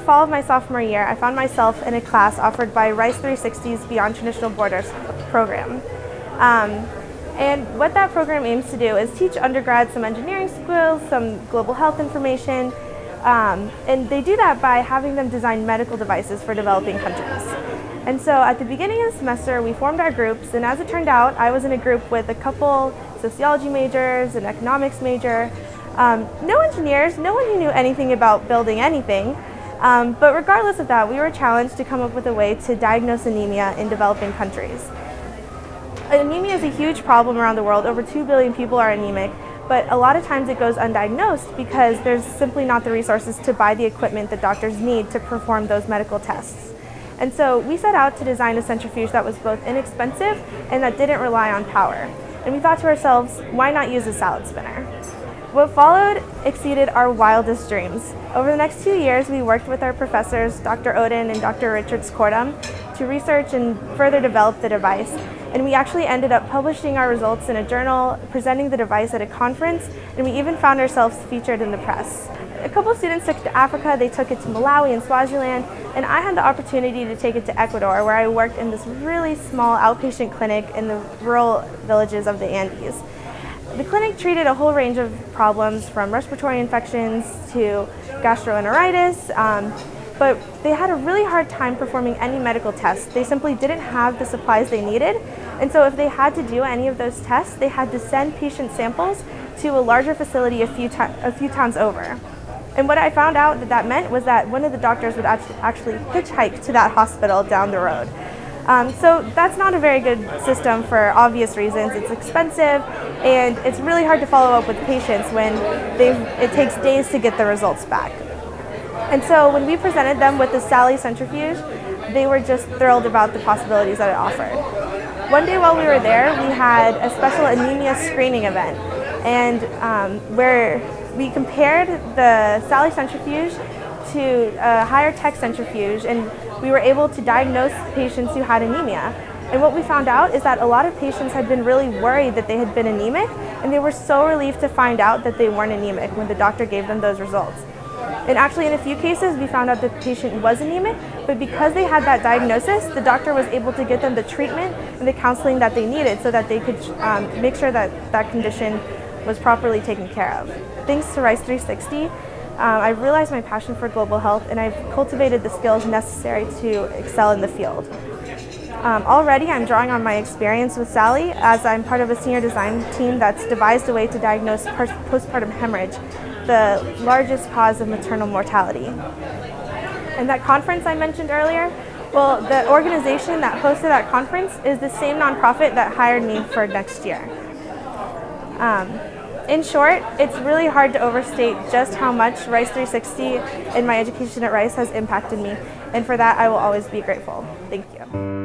the fall of my sophomore year, I found myself in a class offered by Rice 360's Beyond Traditional Borders program. Um, and what that program aims to do is teach undergrads some engineering skills, some global health information, um, and they do that by having them design medical devices for developing countries. And so at the beginning of the semester, we formed our groups, and as it turned out, I was in a group with a couple sociology majors, an economics major, um, no engineers, no one who knew anything about building anything. Um, but regardless of that, we were challenged to come up with a way to diagnose anemia in developing countries. Anemia is a huge problem around the world. Over 2 billion people are anemic, but a lot of times it goes undiagnosed because there's simply not the resources to buy the equipment that doctors need to perform those medical tests. And so we set out to design a centrifuge that was both inexpensive and that didn't rely on power. And we thought to ourselves, why not use a salad spinner? What followed exceeded our wildest dreams. Over the next two years, we worked with our professors, Dr. Oden and Dr. Richards-Kortum, to research and further develop the device. And we actually ended up publishing our results in a journal, presenting the device at a conference, and we even found ourselves featured in the press. A couple students took it to Africa, they took it to Malawi and Swaziland, and I had the opportunity to take it to Ecuador, where I worked in this really small outpatient clinic in the rural villages of the Andes. The clinic treated a whole range of problems from respiratory infections to gastroenteritis, um, but they had a really hard time performing any medical tests. They simply didn't have the supplies they needed, and so if they had to do any of those tests, they had to send patient samples to a larger facility a few, a few towns over. And what I found out that that meant was that one of the doctors would actually hitchhike to that hospital down the road. Um, so that's not a very good system for obvious reasons. It's expensive and it's really hard to follow up with patients when it takes days to get the results back. And so when we presented them with the Sally centrifuge, they were just thrilled about the possibilities that it offered. One day while we were there, we had a special anemia screening event and um, where we compared the Sally centrifuge to a higher tech centrifuge and we were able to diagnose patients who had anemia. And what we found out is that a lot of patients had been really worried that they had been anemic and they were so relieved to find out that they weren't anemic when the doctor gave them those results. And actually in a few cases we found out the patient was anemic, but because they had that diagnosis, the doctor was able to get them the treatment and the counseling that they needed so that they could um, make sure that that condition was properly taken care of. Thanks to Rice 360, um, I realized my passion for global health and I've cultivated the skills necessary to excel in the field. Um, already I'm drawing on my experience with Sally as I'm part of a senior design team that's devised a way to diagnose postpartum hemorrhage, the largest cause of maternal mortality. And that conference I mentioned earlier, well, the organization that hosted that conference is the same nonprofit that hired me for next year. Um, in short, it's really hard to overstate just how much Rice 360 and my education at Rice has impacted me, and for that I will always be grateful. Thank you.